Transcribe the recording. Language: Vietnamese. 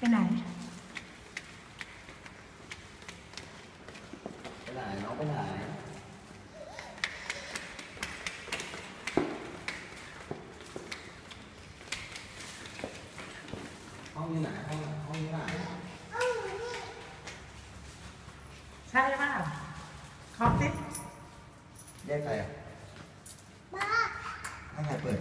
cái này. Cái này nó cái này không như này không không như này. Sao vậy má không tiếp. Dây này hai ngày tuổi